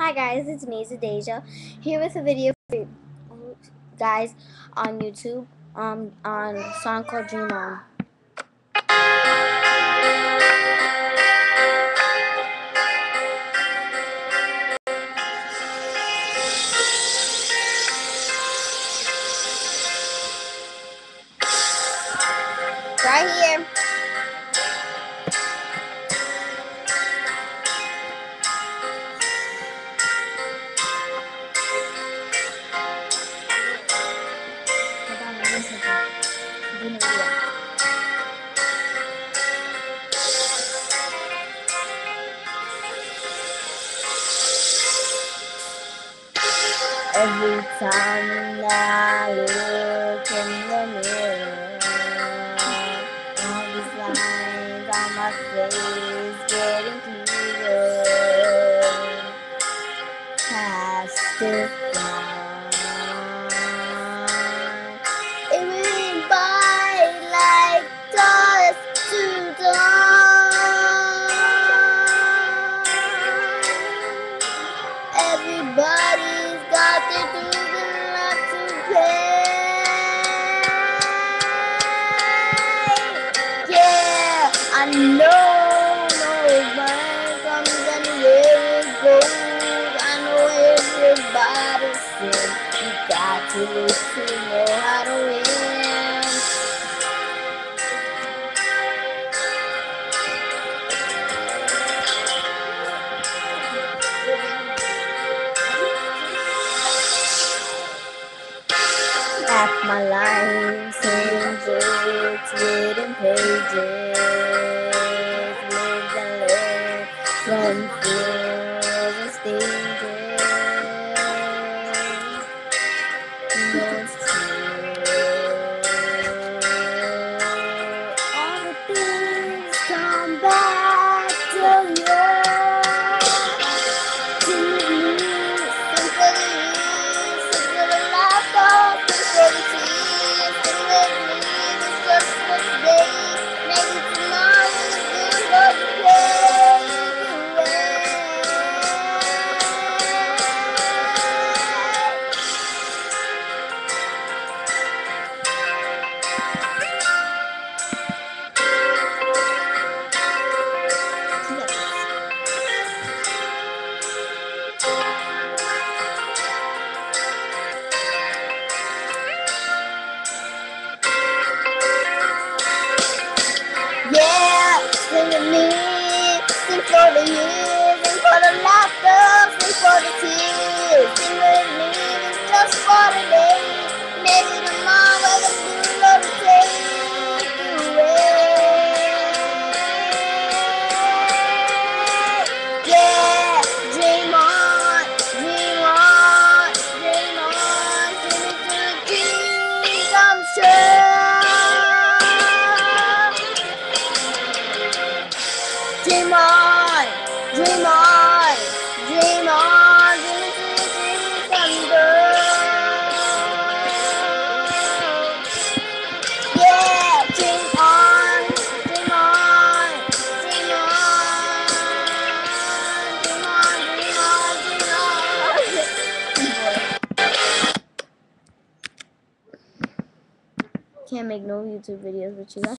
Hi guys, it's me, Deja, here with a video for you guys on YouTube um, on a song called Dream On. Right here. Every time I look in the mirror, all these lines on my face Man comes and goes. I know everybody you got to know how to win. Half my life in books, written pages, learned the years, sing for the laughter, sing for the tears, sing with me, just for the day, maybe tomorrow the blue will take you away. Yeah, dream on, dream on, dream on, dream it till the dream comes true. Dream on, dream on, dream on, dream it till your dreams come true. Yeah, dream on, dream on, dream on, dream on, dream on, dream on. Can't make no YouTube videos with you guys.